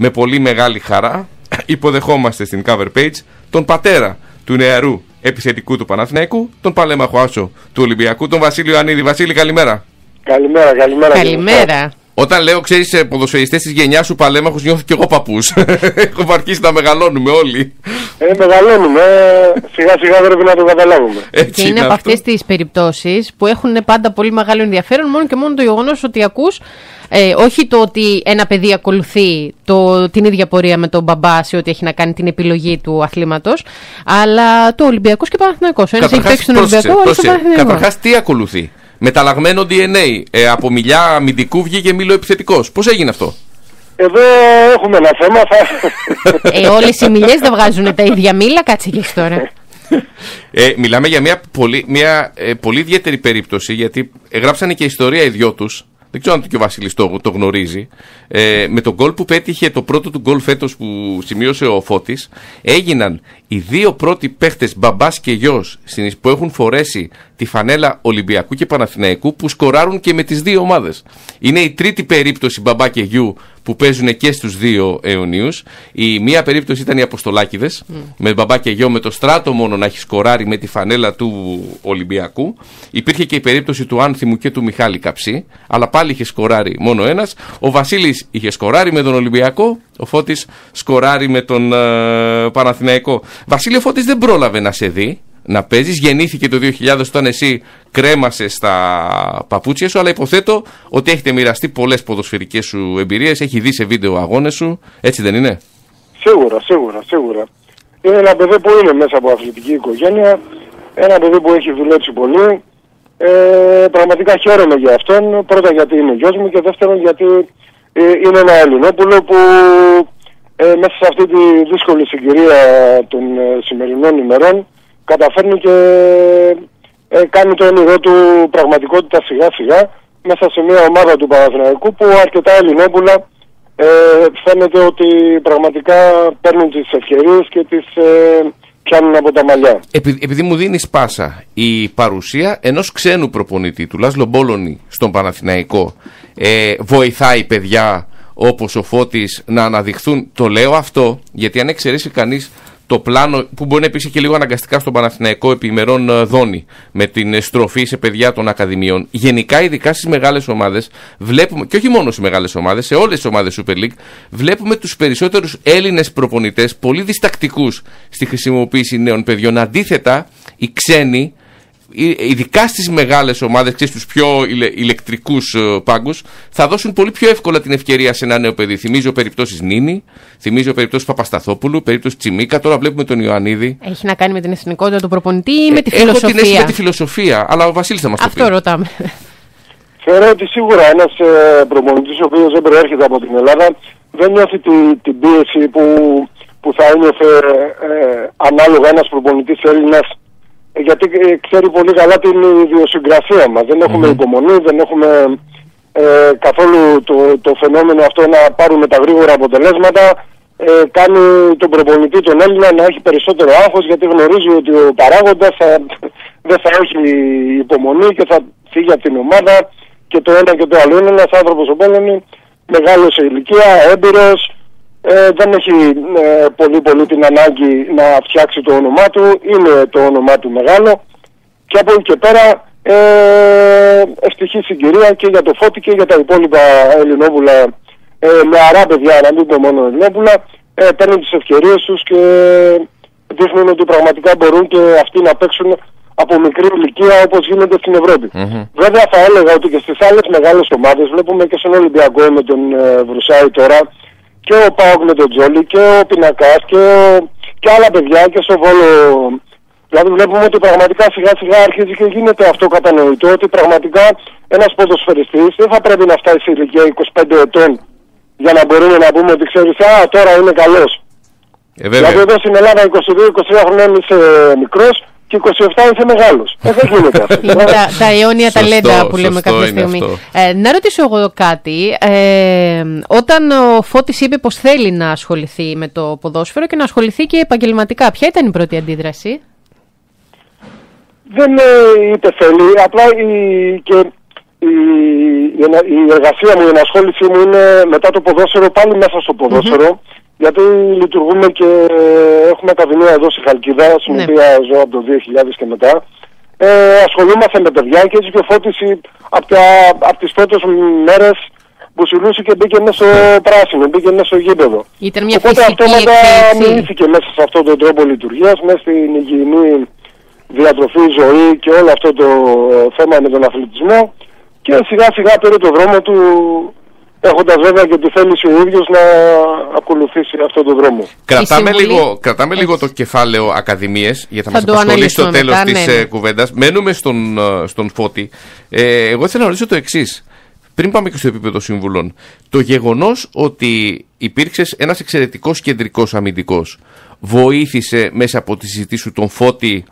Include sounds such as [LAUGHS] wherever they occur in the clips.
με πολύ μεγάλη χαρά υποδεχόμαστε στην cover page τον πατέρα του νεαρού επιθετικού του Παναθηναϊκού, τον παλέμαχο άσο του Ολυμπιακού, τον Βασίλειο Ανίδη. Βασίλη, καλημέρα. Καλημέρα, καλημέρα. Καλημέρα. Όταν λέω, ξέρεις, ποδοσφαιριστές της γενιάς σου παλέμαχου, νιώθω κι εγώ παππούς. [LAUGHS] Έχουμε αρχίσει να μεγαλώνουμε όλοι. Ε, μεγαλώνουμε. Σιγά σιγά πρέπει να το καταλάβουμε. Έτσι Και είναι από αυτό. αυτές τις περιπτώσεις που έχουν πάντα πολύ μεγάλο ενδιαφέρον, μόνο και μόνο το γεγονός ότι ακούς. Ε, όχι το ότι ένα παιδί ακολουθεί το, την ίδια πορεία με τον μπαμπά σε ό,τι έχει να κάνει την επιλογή του αθλήματος, αλλά το Ολυμπιακός και Παναθυναϊκό. Ένας έχει παίξει στον Ολυμπιακό, ο άλλος στον Παναθυναϊκό. Καταρχάς, τι ακολουθεί; Μεταλλαγμένο DNA. Ε, από μιλιά αμυντικού βγήκε μήλο επιθετικό. Πώς έγινε αυτό; Εδώ έχουμε ένα θέμα. Θα... Ε, Όλες οι μιλιές δεν βγάζουν τα ίδια μήλα, κάτσε και εσύ τώρα. Ε, μιλάμε για μια πολύ, μια, ε, πολύ ιδιαίτερη περίπτωση γιατί γράψανε και ιστορία οι δυο τους δεν ξέρω αν και ο Βασίλης το, το γνωρίζει. Ε, με τον γκολ που πέτυχε το πρώτο του γκολ φέτος που σημείωσε ο Φώτης έγιναν οι δύο πρώτοι παίχτες μπαμπάς και γιος στην- που έχουν φορέσει τη φανέλα Ολυμπιακού και Παναθηναϊκού που σκοράρουν και με τις δύο ομάδες. Είναι η τρίτη περίπτωση μπαμπά και γιου που παίζουν και στους δύο αιωνίους. Η μία περίπτωση ήταν οι Αποστολάκηδες με μπαμπά και γιο με το στράτο μόνο να έχει σκοράρει με τη φανέλα του Ολυμπιακού. Υπήρχε και η περίπτωση του Άνθιμου και του Μιχάλη Καψί, αλλά πάλι είχε σκοράρει μόνο ένας. Ο Βασίλης είχε σκοράρει με τον Ολυμπιακό, ο Φώτης σκοράρει με τον ε, Παναθηναϊκό. Βασίλη, ο Φώτης δεν πρόλαβε να σε δει να παίζεις. Γεννήθηκε το 2000 όταν εσύ κρέμασες στα παπούτσια σου, αλλά υποθέτω ότι έχετε μοιραστεί πολλές ποδοσφαιρικές σου εμπειρίες. Έχει δει σε βίντεο αγώνες σου. Έτσι δεν είναι; Σίγουρα, σίγουρα, σίγουρα. Είναι ένα παιδί που είναι μέσα από αθλητική οικογένεια. Ένα παιδί που έχει δουλέψει πολύ. Ε, πραγματικά χαίρομαι για αυτόν. Πρώτα γιατί είναι γιος μου και δεύτερον γιατί ε, είναι ένα Ελληνόπουλο που ε, μέσα σε αυτή τη δύσκολη συγκυρία των ε, σημερινών ημερών καταφέρνει και ε, κάνει το όνειρό του πραγματικότητα σιγά σιγά μέσα σε μια ομάδα του Παναθηναϊκού που αρκετά Ελληνόπουλα ε, φαίνεται ότι πραγματικά παίρνουν τις ευκαιρίες και τις ε, πιάνουν από τα μαλλιά. Επει- επειδή μου δίνεις πάσα η παρουσία ενός ξένου προπονητή του Λάσλο Μπόλωνη στον Παναθηναϊκό ε, βοηθάει παιδιά όπως ο Φώτης να αναδειχθούν. Το λέω αυτό γιατί αν εξαιρέσει κανείς το πλάνο που μπορεί να υπήρξε και λίγο αναγκαστικά στον Παναθηναϊκό επιμερών ε, δόνη με την ε, στροφή σε παιδιά των ακαδημιών. Γενικά, ειδικά στις μεγάλες ομάδες, βλέπουμε, και όχι μόνο στις μεγάλες ομάδες, σε όλες τις ομάδες Super League, βλέπουμε τους περισσότερους Έλληνες προπονητές πολύ διστακτικούς στη χρησιμοποίηση νέων παιδιών. Αντίθετα, οι ξένοι ε, ειδικά στις μεγάλες ομάδες και στου πιο ηλε, ηλεκτρικούς πάγκους, θα δώσουν πολύ πιο εύκολα την ευκαιρία σε ένα νέο παιδί. Θυμίζω περιπτώσεις Νίνη, θυμίζω περιπτώσεις Παπασταθόπουλου, περίπτωση Τσιμίκα. Τώρα βλέπουμε τον Ιωαννίδη. Έχει να κάνει με την εθνικότητα του προπονητή ή με τη Ε, Έχω την αίσθηση φιλοσοφία. με τη φιλοσοφία, αλλά ο Βασίλης θα μας το πει. Αυτό ρωτάμε. Θεωρώ ότι σίγουρα ένας ε, προπονητής ο οποίος δεν προέρχεται από την Ελλάδα δεν νιώθει τη- την πίεση που, που θα ένιωθε ε, ανάλογα ένας προπονητής Έλληνας ε, γιατί ε, ξέρει πολύ καλά την ιδιοσυγκρασία μας. Δεν έχουμε υπομονή, δεν έχουμε ε, καθόλου το, το φαινόμενο αυτό να πάρουμε τα γρήγορα αποτελέσματα. Ε, κάνει τον προπονητή τον Έλληνα να έχει περισσότερο άγχος γιατί γνωρίζει ότι ο παράγοντας θα, δεν θα έχει υπομονή και θα φύγει από την ομάδα και το ένα και το άλλο. Είναι ένας άνθρωπος ο Μπέλενη, μεγάλος σε ηλικία, έμπειρος, ε, δεν έχει ε, πολύ πολύ την ανάγκη να φτιάξει το όνομά του, είναι το όνομά του μεγάλο. Και από εκεί και πέρα ε, ευτυχή συγκυρία και για το Φώτη και για τα υπόλοιπα Ελληνόπουλα. Ε, νεαρά παιδιά, να μην πω μόνο Ελληνόπουλα, ε, παίρνουν τις ευκαιρίες τους και δείχνουν ότι πραγματικά μπορούν και αυτοί να παίξουν από μικρή ηλικία όπως γίνεται στην ευρωπη Βέβαια θα έλεγα ότι και στις άλλες μεγάλες ομάδες, βλέπουμε και στον Ολυμπιακό με τον ε, Βρουσάη τώρα, και ο Πάοκ με τον Τζόλι και ο Πινακάς και, ο- και άλλα παιδιά και στο Βόλο. Δηλαδή βλέπουμε ότι πραγματικά σιγά σιγά αρχίζει και γίνεται αυτό κατανοητό ότι πραγματικά ένας ποδοσφαιριστής δεν θα πρέπει να φτάσει σε ηλικία 25 ετών για να μπορούμε να πούμε ότι ξέρεις α τώρα είναι καλός. Ε, Δηλαδή βέβαια. εδώ στην Ελλάδα 22-23 χρόνια είσαι μικρός και 27 είσαι μεγάλος. Ε, δεν γίνεται αυτό. Είναι [LAUGHS] τα, τα αιώνια Σωστό, ταλέντα που λέμε σωστό κάποια είναι στιγμή. αυτό. Ε, να ρωτήσω εγώ κάτι. Ε, όταν ο Φώτης είπε πως θέλει να ασχοληθεί με το ποδόσφαιρο και να ασχοληθεί και επαγγελματικά, ποια ήταν η πρώτη αντίδραση; δεν ε, είπε θέλει, απλά η, και η, η, εργασία μου, η ενασχόλησή μου είναι μετά το ποδόσφαιρο, πάλι μέσα στο ποδοσφαιρο γιατί λειτουργούμε και έχουμε ακαδημία εδώ στη Χαλκίδα, στην ναι. οποία ζω από το 2000 και μετά. Ε, ασχολούμαστε με παιδιά και έτσι και φώτιση από, τα, από τις πρώτες μέρες που συλλούσε και μπήκε μέσα στο πράσινο, μπήκε μέσα στο γήπεδο. Ήταν μια Οπότε αυτό μεταμιλήθηκε μέσα σε αυτόν τον τρόπο λειτουργίας, μέσα στην υγιεινή διατροφή, ζωή και όλο αυτό το θέμα με τον αθλητισμό και σιγά σιγά πήρε το δρόμο του έχοντας βέβαια και τη θέληση ο ίδιος να ακολουθήσει αυτόν τον δρόμο. Κρατάμε, λίγο, κρατάμε λίγο το κεφάλαιο Ακαδημίες, γιατί θα, θα μας απασχολήσει στο τέλος της ναι, ναι. Ε, κουβέντας. Μένουμε στον, ε, στον Φώτη. Ε, εγώ ήθελα να ρωτήσω το εξής. Πριν πάμε και στο επίπεδο συμβουλών, το γεγονός ότι υπήρξε ένας εξαιρετικός κεντρικός αμυντικός βοήθησε μέσα από τη συζήτηση σου τον Φώτη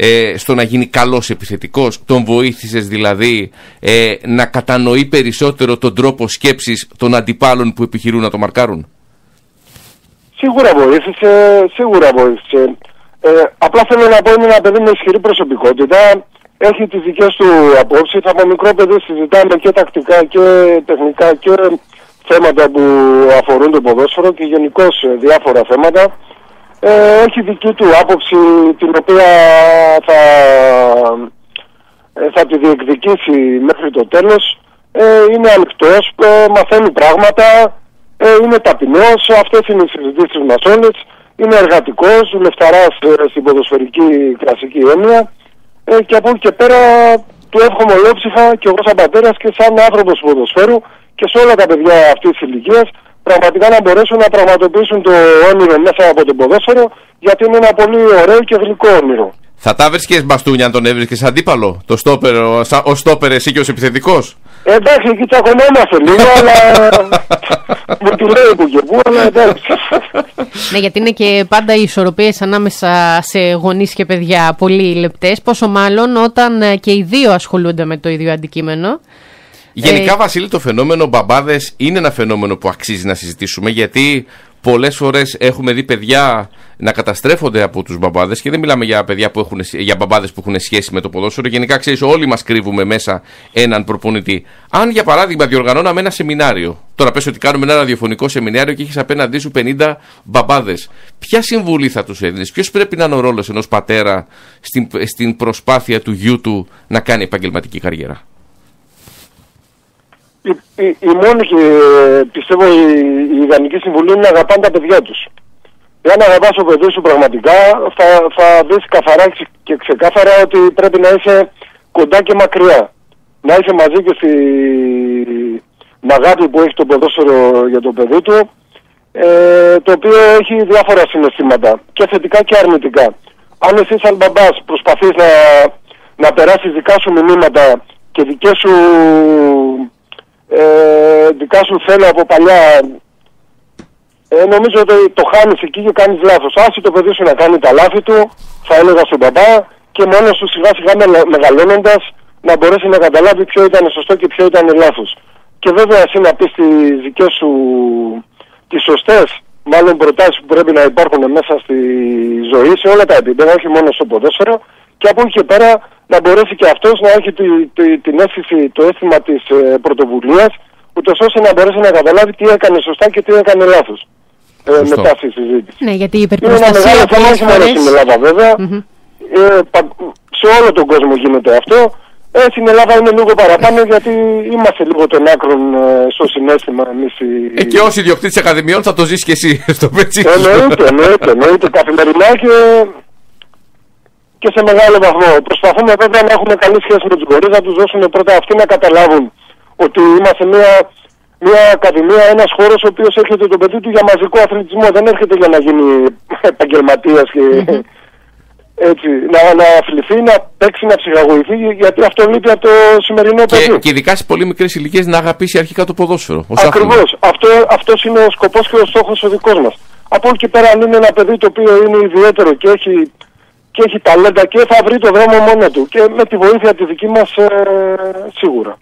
ε, στο να γίνει καλός επιθετικός, τον βοήθησες δηλαδή ε, να κατανοεί περισσότερο τον τρόπο σκέψης των αντιπάλων που επιχειρούν να το μαρκάρουν; Σίγουρα βοήθησε, σίγουρα βοήθησε. Ε, απλά θέλω να πω είναι ένα παιδί με ισχυρή προσωπικότητα, έχει τις δικές του απόψεις, από μικρό παιδί συζητάμε και τακτικά και τεχνικά και θέματα που αφορούν το ποδόσφαιρο και γενικώς διάφορα θέματα ε, έχει δική του άποψη την οποία θα, ε, θα τη διεκδικήσει μέχρι το τέλος. Ε, είναι ανοιχτός, ε, μαθαίνει πράγματα, ε, είναι ταπεινός, αυτές είναι οι συζητήσεις μας όλες. Είναι εργατικός, δουλευταράς στην ποδοσφαιρική κλασική έννοια και από εκεί και πέρα του εύχομαι ολόψυχα και εγώ σαν πατέρας και σαν άνθρωπος του ποδοσφαίρου και σε όλα τα παιδιά αυτής της ηλικίας πραγματικά να μπορέσουν να πραγματοποιήσουν το όνειρο μέσα από το ποδόσφαιρο γιατί είναι ένα πολύ ωραίο και γλυκό όνειρο. Θα τα βρίσκε μπαστούνια αν τον έβρισκες αντίπαλο, το στόπερ, ο, ο στόπερ εσύ και ω επιθετικός; Ε, εντάξει, εκεί τσακωνόμαστε λίγο, [LAUGHS] αλλά. Μου τη λέει που και που, αλλά εντάξει. Ναι, γιατί είναι και πάντα οι ισορροπίες ανάμεσα σε γονείς και παιδιά πολύ λεπτές. Πόσο μάλλον όταν ε, και οι δύο ασχολούνται με το ίδιο αντικείμενο. Γενικά, ε... Βασίλη, το φαινόμενο μπαμπάδες είναι ένα φαινόμενο που αξίζει να συζητήσουμε γιατί πολλές φορές έχουμε δει παιδιά να καταστρέφονται από τους μπαμπάδες και δεν μιλάμε για παιδιά που έχουν, για μπαμπάδες που έχουν σχέση με το ποδόσφαιρο. Γενικά, ξέρεις, όλοι μας κρύβουμε μέσα έναν προπονητή. Αν για παράδειγμα διοργανώναμε ένα σεμινάριο, τώρα πες ότι κάνουμε ένα ραδιοφωνικό σεμινάριο και έχεις απέναντί σου 50 μπαμπάδες, ποια συμβουλή θα τους έδινες, ποιος πρέπει να είναι ο ρόλος ενός πατέρα στην, στην προσπάθεια του γιού του να κάνει επαγγελματική καριέρα; Η, η, η μόνη και πιστεύω η, η ιδανική συμβουλή είναι να αγαπάνε τα παιδιά τους. Εάν αγαπάς το παιδί σου πραγματικά θα, θα δεις καθαρά και ξεκάθαρα ότι πρέπει να είσαι κοντά και μακριά. Να είσαι μαζί και στην αγάπη που έχει το ποδόσφαιρο για το παιδί του ε, το οποίο έχει διάφορα συναισθήματα και θετικά και αρνητικά. Αν εσύ σαν μπαμπάς προσπαθείς να, να περάσεις δικά σου μηνύματα και δικές σου ε, δικά σου θέλω από παλιά ε, νομίζω ότι το χάνεις εκεί και κάνεις λάθος. Άσε το παιδί σου να κάνει τα λάθη του, θα έλεγα στον μπαμπά και μόνος σου σιγά σιγά μεγαλώνοντας να μπορέσει να καταλάβει ποιο ήταν σωστό και ποιο ήταν λάθος. Και βέβαια εσύ να πεις τις δικές σου τις σωστές μάλλον προτάσεις που πρέπει να υπάρχουν μέσα στη ζωή σε όλα τα επίπεδα, όχι μόνο στο ποδόσφαιρο και από εκεί και πέρα να μπορέσει και αυτός να έχει τη, τη, την αίσθηση, το αίσθημα της ε, πρωτοβουλίας ούτως ώστε να μπορέσει να καταλάβει τι έκανε σωστά και τι έκανε λάθος ε, μετά στη συζήτηση. Ναι, γιατί η υπερπροστασία είναι ένα μεγάλο θέμα, όχι μόνο στην Ελλάδα βέβαια, mm-hmm. ε, σε όλο τον κόσμο γίνεται αυτό. Ε, στην Ελλάδα είναι λίγο παραπάνω γιατί είμαστε λίγο των άκρων ε, στο συνέστημα εμείς οι... Ε, και ως ιδιοκτήτης ακαδημιών θα το ζεις και εσύ [LAUGHS] στο πετσί Εννοείται, εννοείται, εννοείται καθημερινά και και σε μεγάλο βαθμό. Προσπαθούμε βέβαια να έχουμε καλή σχέση με τους γονείς, να τους δώσουμε πρώτα αυτοί να καταλάβουν ότι είμαστε μια, μια ακαδημία, ένας χώρος ο οποίος έρχεται το παιδί του για μαζικό αθλητισμό, δεν έρχεται για να γίνει επαγγελματίας και έτσι, να, να αθληθεί, να παίξει, να ψυχαγωγηθεί, γιατί αυτό λείπει από το σημερινό παιδί. Και ειδικά σε πολύ μικρές ηλικίες να αγαπήσει αρχικά το ποδόσφαιρο. Ακριβώς. Αυτό, αυτός είναι ο σκοπός και ο στόχος ο δικός μας. Από εκεί και πέρα αν είναι ένα παιδί το οποίο είναι ιδιαίτερο και έχει και έχει ταλέντα και θα βρει το δρόμο μόνο του και με τη βοήθεια τη δική μας ε, σιγουρα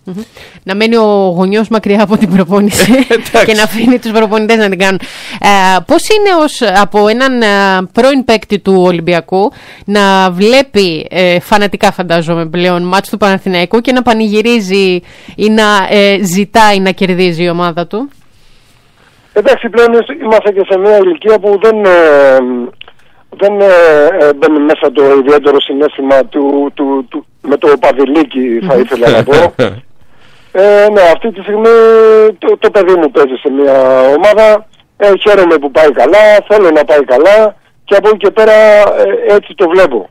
Να μένει ο γονιός μακριά από την προπόνηση και να αφήνει τους προπονητές να την κάνουν. Ε, πώς είναι ως, από έναν ε, πρώην παίκτη του Ολυμπιακού να βλέπει ε, φανατικά φαντάζομαι πλέον μάτς του Παναθηναϊκού και να πανηγυρίζει ή να ε, ζητάει να κερδίζει η ομάδα του; Εντάξει πλέον είμαστε και σε μια ηλικία που δεν δεν ε, ε, μπαίνει μέσα το ιδιαίτερο συνέστημα του, του, του, με το παδιλίκι θα ήθελα να πω. [LAUGHS] Ε, ναι, αυτή τη στιγμή το, το παιδί μου παίζει σε μια ομάδα. Ε, χαίρομαι που πάει καλά, θέλω να πάει καλά και από εκεί και πέρα ε, έτσι το βλέπω.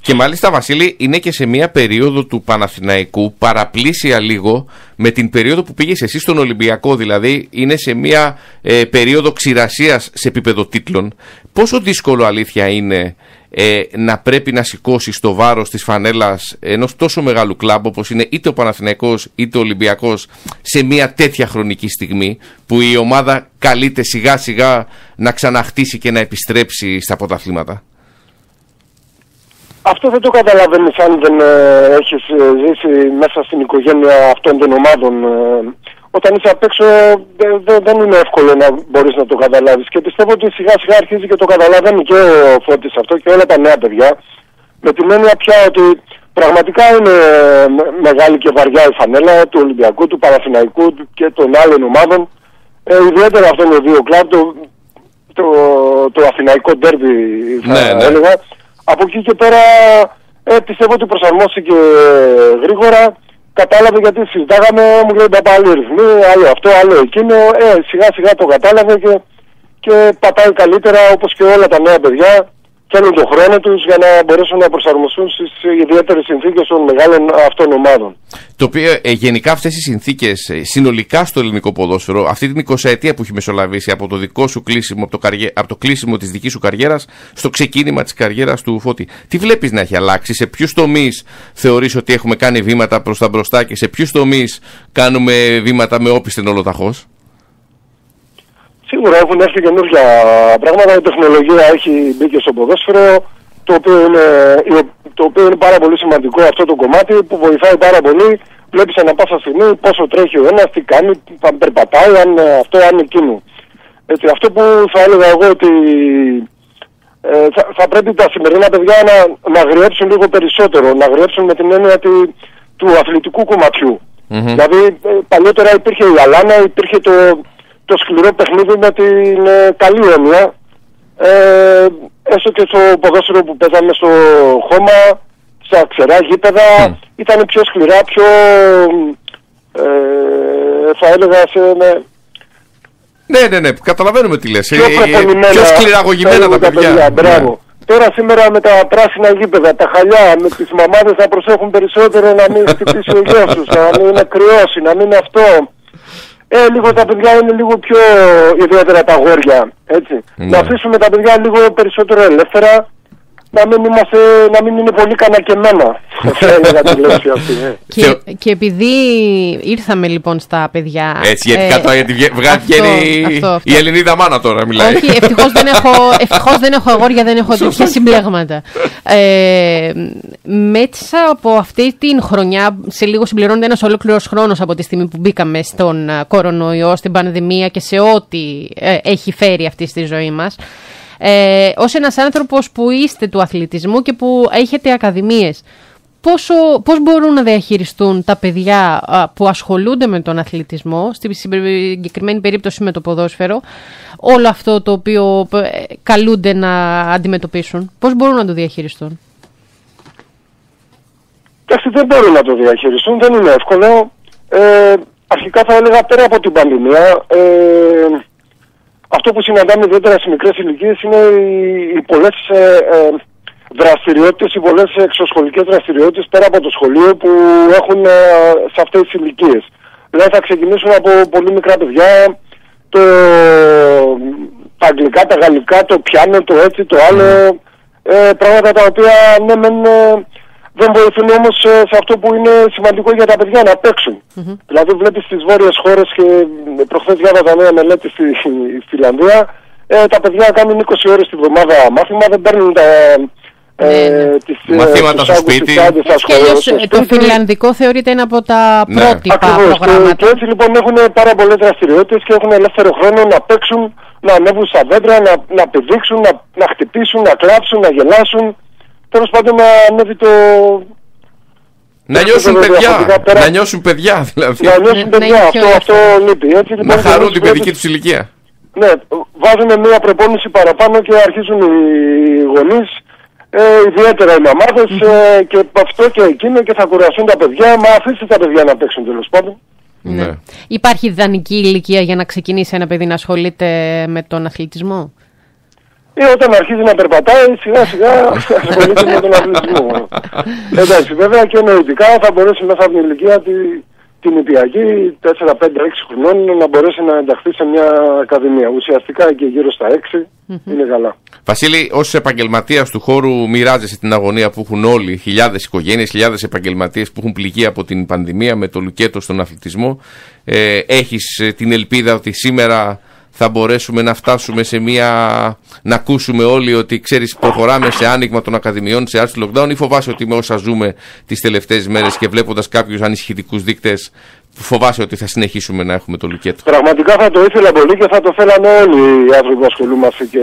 Και μάλιστα Βασίλη είναι και σε μια περίοδο του Παναθηναϊκού παραπλήσια λίγο με την περίοδο που πήγες εσύ στον Ολυμπιακό δηλαδή είναι σε μια ε, περίοδο ξηρασίας σε επίπεδο τίτλων. Πόσο δύσκολο αλήθεια είναι ε, να πρέπει να σηκώσεις το βάρος της φανέλας ενός τόσο μεγάλου κλαμπ όπως είναι είτε ο Παναθηναϊκός είτε ο Ολυμπιακός σε μια τέτοια χρονική στιγμή που η ομάδα καλείται σιγά σιγά να ξαναχτίσει και να επιστρέψει στα πρωταθλήματα; Αυτό δεν το καταλαβαίνεις αν δεν ε, έχεις ε, ζήσει μέσα στην οικογένεια αυτών των ομάδων. Ε, όταν είσαι απ' έξω δεν είναι εύκολο να μπορείς να το καταλάβεις και πιστεύω ότι σιγά σιγά αρχίζει και το καταλαβαίνει και ο Φώτης αυτό και όλα τα νέα παιδιά με την έννοια πια ότι πραγματικά είναι μεγάλη και βαριά η φανέλα του Ολυμπιακού, του Παραθυναϊκού και των άλλων ομάδων ε, ιδιαίτερα αυτό είναι δύο κλαμπ, το, το, το Αθηναϊκό ντέρμπι θα ναι, ναι. Έλεγα από εκεί και πέρα ε, πιστεύω ότι προσαρμόστηκε γρήγορα. Κατάλαβε γιατί συζητάγαμε, μου λέει τα πάλι ρυθμοί, άλλο αυτό, άλλο εκείνο. Ε, σιγά σιγά το κατάλαβε και, και πατάει καλύτερα όπως και όλα τα νέα παιδιά θέλουν τον χρόνο τους για να μπορέσουν να προσαρμοστούν στις ιδιαίτερες συνθήκες των μεγάλων αυτών ομάδων. Το οποίο ε, γενικά αυτές οι συνθήκες ε, συνολικά στο ελληνικό ποδόσφαιρο, αυτή την 20 ετία που έχει μεσολαβήσει από το δικό σου κλείσιμο, από το, καριέ, από το κλείσιμο της δικής σου καριέρας στο ξεκίνημα της καριέρας του Φώτη. Τι βλέπεις να έχει αλλάξει, σε ποιους τομείς θεωρείς ότι έχουμε κάνει βήματα προς τα μπροστά και σε ποιους τομείς κάνουμε βήματα με όπισθεν ολοταχώς. Σίγουρα έχουν έρθει καινούργια πράγματα. Η τεχνολογία έχει μπει και στο ποδόσφαιρο, το οποίο, είναι, το οποίο είναι πάρα πολύ σημαντικό αυτό το κομμάτι που βοηθάει πάρα πολύ. Βλέπεις ανά πάσα στιγμή πόσο τρέχει ο ένας, τι κάνει, αν περπατάει, αν αυτό, αν εκείνο. Έτσι, αυτό που θα έλεγα εγώ ότι ε, θα, θα, πρέπει τα σημερινά παιδιά να, να αγριέψουν λίγο περισσότερο, να αγριέψουν με την έννοια του, του αθλητικού κομματιού. Mm-hmm. Δηλαδή ε, παλιότερα υπήρχε η Αλάνα, υπήρχε το, το σκληρό παιχνίδι με την ε, καλή έννοια. Ε, έστω και στο ποδόσφαιρο που παίζαμε στο χώμα, στα ξερά γήπεδα, mm. ήταν πιο σκληρά, πιο ε, θα έλεγα σε... Ναι, ναι, ναι, ναι καταλαβαίνουμε τι λες. Πιο, ε, ε πιο σκληραγωγημένα τα παιδιά. παιδιά μπράβο. Ναι. Τώρα σήμερα με τα πράσινα γήπεδα, τα χαλιά, με τις μαμάδες θα προσέχουν περισσότερο να μην χτυπήσει ο γιος τους, να μην είναι κρυώσει, να μην είναι αυτό ε, λίγο τα παιδιά είναι λίγο πιο ιδιαίτερα τα αγόρια, έτσι. Ναι. Να αφήσουμε τα παιδιά λίγο περισσότερο ελεύθερα, να μην, είμαστε, να μην είναι πολύ κανακεμένα. [LAUGHS] Ε. και, και επειδή ήρθαμε λοιπόν στα παιδιά. Έτσι, γιατί ε, κάτω γιατί βγαίνει η Ελληνίδα μάνα τώρα μιλάει. Όχι, ευτυχώς δεν, έχω, [LAUGHS] ευτυχώς δεν έχω αγόρια, δεν έχω τέτοια συμπλέγματα. Ε, μέσα από αυτή την χρονιά, σε λίγο συμπληρώνεται ένας ολόκληρος χρόνος από τη στιγμή που μπήκαμε στον ε, κορονοϊό, στην πανδημία και σε ό,τι ε, έχει φέρει αυτή στη ζωή μας ε, ως ένας άνθρωπος που είστε του αθλητισμού και που έχετε ακαδημίες, πόσο, πώς μπορούν να διαχειριστούν τα παιδιά που ασχολούνται με τον αθλητισμό, στη συγκεκριμένη περίπτωση με το ποδόσφαιρο, όλο αυτό το οποίο ε, καλούνται να αντιμετωπίσουν; Πώς μπορούν να το διαχειριστούν; Εντάξει, δεν μπορούν να το διαχειριστούν, δεν είναι εύκολο. Ε, αρχικά θα έλεγα πέρα από την πανδημία, ε, αυτό που συναντάμε ιδιαίτερα σε μικρές ηλικίες είναι οι, οι πολλές ε, ε, δραστηριότητες, οι πολλές εξωσχολικές δραστηριότητες πέρα από το σχολείο που έχουν ε, σε αυτές τις ηλικίες. Δηλαδή θα ξεκινήσουν από πολύ μικρά παιδιά, το, τα αγγλικά, τα γαλλικά, το πιάνο, το έτσι, το άλλο, ε, πράγματα τα οποία ναι μεν δεν βοηθούν όμως ε, σε αυτό που είναι σημαντικό για τα παιδιά να παίξουν. Mm-hmm. Δηλαδή βλέπεις στις βόρειες χώρες και προχθές διάβαζα μια μελέτη στη Φιλανδία ε, τα παιδιά κάνουν 20 ώρες τη βδομάδα μάθημα, δεν παίρνουν τα, ε, ναι. τις, ε, Μαθήματα στο σπίτι. Και το φιλανδικό θεωρείται ένα από τα ναι. πρότυπα Ακριβώς. προγράμματα. Και, και έτσι λοιπόν έχουν πάρα πολλές δραστηριότητες και έχουν ελεύθερο χρόνο να παίξουν, να ανέβουν στα δέντρα, να, να πηδήξουν, να, να χτυπήσουν, να κλάψουν, να γελάσουν. Τέλος πάντων να ανέβει το, να νιώσουν παιδιά. Πέρα... Να νιώσουν παιδιά δηλαδή. Να νιώσουν παιδιά. αυτό, αυτό λείπει. Έτσι, λοιπόν, να χαρούν την παιδική τους ηλικία. Ναι, βάζουν μια προπόνηση παραπάνω και αρχίζουν οι γονείς, ε, ιδιαίτερα οι μαμάδες ε, και αυτό και εκείνο και θα κουραστούν τα παιδιά. Μα αφήστε τα παιδιά να παίξουν τέλος πάντων. Ναι. ναι. Υπάρχει ιδανική ηλικία για να ξεκινήσει ένα παιδί να ασχολείται με τον αθλητισμό; Ή όταν αρχίζει να περπατάει σιγά σιγά ασχολείται με τον αθλητισμό. [LAUGHS] Εντάξει, βέβαια και νοητικά θα μπορέσει μέσα από την ηλικία τη, την υπηαγή 4, 5, 6 χρονών να μπορέσει να ενταχθεί σε μια ακαδημία. Ουσιαστικά και γύρω στα 6 είναι καλά. Βασίλη, ως επαγγελματίας του χώρου, μοιράζεσαι την αγωνία που έχουν όλοι, χιλιάδες οικογένειες, χιλιάδες επαγγελματίες που έχουν πληγεί από την πανδημία με το λουκέτο στον αθλητισμό. Ε, Έχεις ε, την ελπίδα ότι σήμερα θα μπορέσουμε να φτάσουμε σε μια. να ακούσουμε όλοι ότι ξέρεις, προχωράμε σε άνοιγμα των ακαδημιών, σε άρση lockdown, ή φοβάσαι ότι με όσα ζούμε τις τελευταίες μέρες και βλέποντας κάποιους ανησυχητικούς δείκτες, φοβάσαι ότι θα συνεχίσουμε να έχουμε το λουκέτο; Πραγματικά θα το ήθελα πολύ και θα το θέλαμε όλοι οι άνθρωποι που ασχολούμαστε και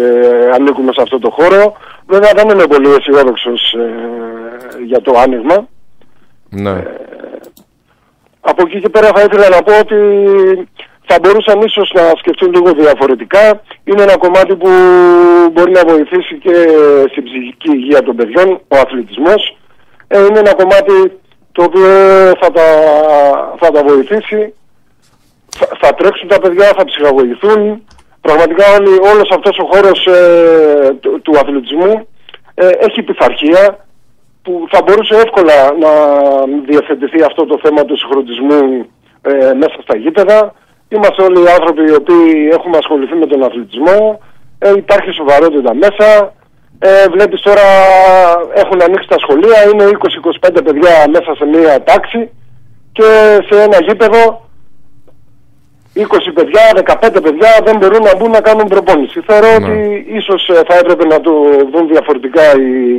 ανήκουμε σε αυτό το χώρο. Βέβαια δεν είμαι πολύ αισιόδοξος ε, για το άνοιγμα. Ναι. Ε, από εκεί και πέρα θα ήθελα να πω ότι θα μπορούσαν ίσως να σκεφτούν λίγο διαφορετικά. Είναι ένα κομμάτι που μπορεί να βοηθήσει και στην ψυχική υγεία των παιδιών, ο αθλητισμός. Ε, είναι ένα κομμάτι το οποίο θα τα, θα τα βοηθήσει. Θα, θα τρέξουν τα παιδιά, θα ψυχαγωγηθούν. Πραγματικά όλη, όλος αυτός ο χώρος ε, του, αθλητισμού ε, έχει πειθαρχία που θα μπορούσε εύκολα να διευθετηθεί αυτό το θέμα του συγχρονισμού ε, μέσα στα γήπεδα. Είμαστε όλοι οι άνθρωποι οι οποίοι έχουμε ασχοληθεί με τον αθλητισμό. Ε, υπάρχει σοβαρότητα μέσα. Ε, βλέπεις τώρα έχουν ανοίξει τα σχολεία, είναι 20-25 παιδιά μέσα σε μία τάξη και σε ένα γήπεδο 20 παιδιά, 15 παιδιά δεν μπορούν να μπουν να κάνουν προπόνηση. Θεωρώ ναι. ότι ίσως ε, θα έπρεπε να το δουν διαφορετικά οι,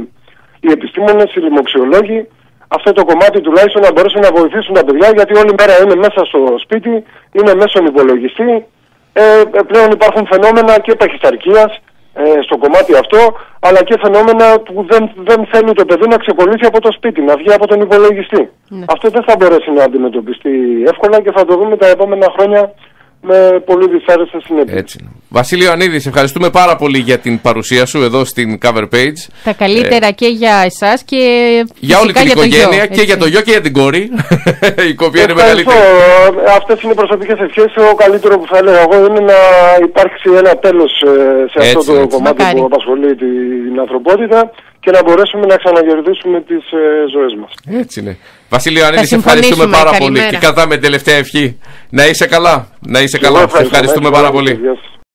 οι επιστήμονες, οι λοιμοξιολόγοι αυτό το κομμάτι τουλάχιστον να μπορέσουν να βοηθήσουν τα παιδιά γιατί όλη μέρα είναι μέσα στο σπίτι, είναι μέσω υπολογιστή. Ε, πλέον υπάρχουν φαινόμενα και παχυσαρκίας ε, στο κομμάτι αυτό, αλλά και φαινόμενα που δεν, δεν θέλει το παιδί να ξεκολλήσει από το σπίτι, να βγει από τον υπολογιστή. Ναι. Αυτό δεν θα μπορέσει να αντιμετωπιστεί εύκολα και θα το δούμε τα επόμενα χρόνια με πολύ δυσάρεστα συνέπειες. Έτσι. Βασίλειο Ανίδης, ευχαριστούμε πάρα πολύ για την παρουσία σου εδώ στην cover page. Τα καλύτερα ε, και για εσάς και για όλη την για οικογένεια και για το γιο και για την κόρη. [LAUGHS] η οποία είναι μεγαλύτερη. Αυτές είναι οι προσωπικές ευχές. Ο καλύτερο που θα έλεγα εγώ είναι να υπάρξει ένα τέλος ε, σε αυτό το κομμάτι που απασχολεί την ανθρωπότητα και να μπορέσουμε να ξαναγερδίσουμε τις ε, ζωές μας. Έτσι είναι. Βασίλειο Ανίδης, σε ευχαριστούμε πάρα πολύ και κρατάμε τελευταία ευχή. Να είσαι καλά. Να είσαι καλά. Ευχαριστούμε πάρα πολύ.